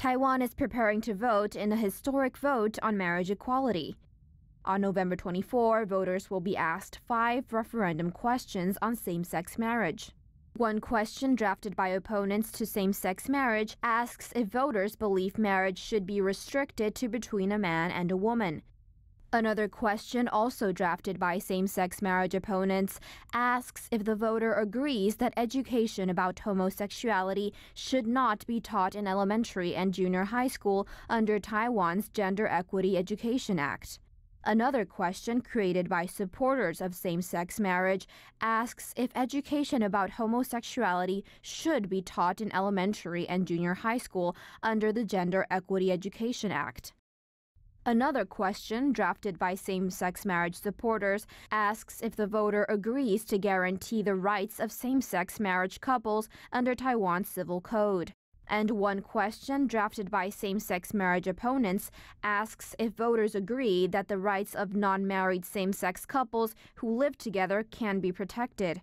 Taiwan is preparing to vote in a historic vote on marriage equality. On November 24, voters will be asked five referendum questions on same sex marriage. One question drafted by opponents to same sex marriage asks if voters believe marriage should be restricted to between a man and a woman. Another question, also drafted by same sex marriage opponents, asks if the voter agrees that education about homosexuality should not be taught in elementary and junior high school under Taiwan's Gender Equity Education Act. Another question created by supporters of same sex marriage asks if education about homosexuality should be taught in elementary and junior high school under the Gender Equity Education Act. Another question, drafted by same sex marriage supporters, asks if the voter agrees to guarantee the rights of same sex marriage couples under Taiwan's civil code. And one question, drafted by same sex marriage opponents, asks if voters agree that the rights of non married same sex couples who live together can be protected.